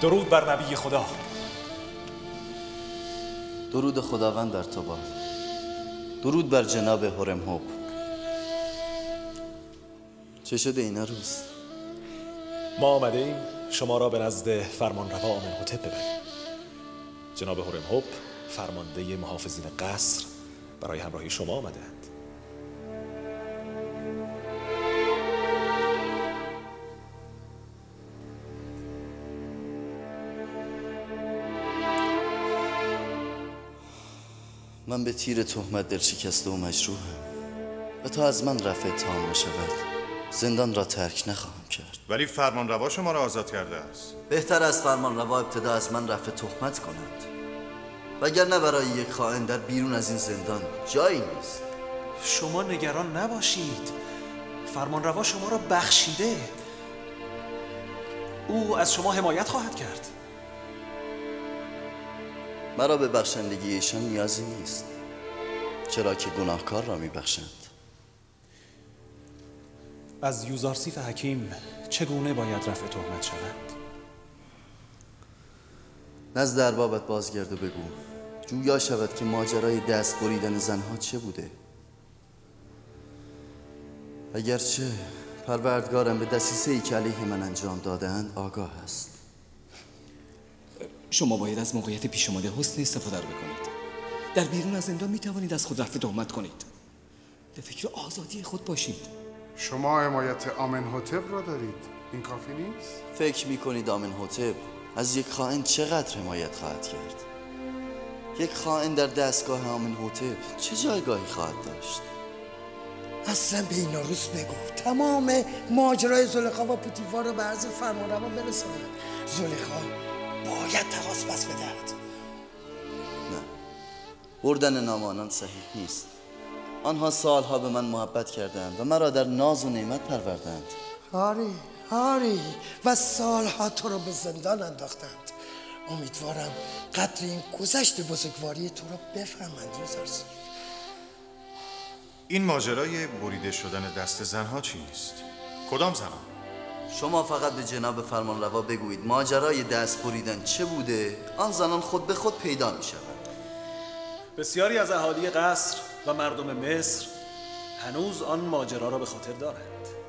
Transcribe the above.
درود بر نبی خدا. درود خداوند در تو باد درود بر جناب هرم هوب چه شده این روز؟ ما آمده ایم شما را به نزد فرمان روا آمن حتب ببریم. جناب هرم هوب فرمانده محافظین قصر برای همراهی شما آمدند من به تیر تهمت دل شکسته و مجروحم و تا از من رفع تام نشود زندان را ترک نخواهم کرد. ولی فرمان روا شما را آزاد کرده است. بهتر از فرمان روا ابتدا از من رفع تهمت کند. وگرنه برای یک خائن در بیرون از این زندان جایی نیست. شما نگران نباشید. فرمان روا شما را بخشیده. او از شما حمایت خواهد کرد. مرا به بخشندگی ایشان نیازی نیست چرا که گناهکار را میبخشند. از یوزارسیف حکیم چگونه باید رفع تهمت شود؟ نزد اربابت بازگرد و بگو جویا شود که ماجرای دست بریدن زنها چه بوده؟ اگرچه پروردگارم به دسیسه ای که علیه من انجام دادهاند آگاه است. شما باید از موقعیت پیش آمده حسن استفاده رو بکنید. در بیرون از زندان می توانید از خود رفع تهمت کنید. به فکر آزادی خود باشید. شما حمایت آمن هوتب را دارید. این کافی نیست؟ فکر می کنید آمن حتب از یک خائن چقدر حمایت خواهد کرد؟ یک خائن در دستگاه آمن حتب چه جایگاهی خواهد داشت؟ اصلا به این روز بگو. تمام ماجرای زلیخا و پوتیفار رو به عرض فرمانروا برساند. زلیخا باید تقاس پس بدهد. نه. بردن نام آنان صحیح نیست. آنها سالها به من محبت کردند و مرا در ناز و نعمت پروردند. آری آری. و سالها تو رو به زندان انداختند. امیدوارم قدر این گذشت بزرگواری تو رو بفهمند یوزارسیف این ماجرای بریده شدن دست زنها چیست کدام زنها شما فقط به جناب فرمانروا بگویید ماجرای دست بریدن چه بوده؟ آن زنان خود به خود پیدا می شوند. بسیاری از اهالی قصر و مردم مصر هنوز آن ماجرا را به خاطر دارند.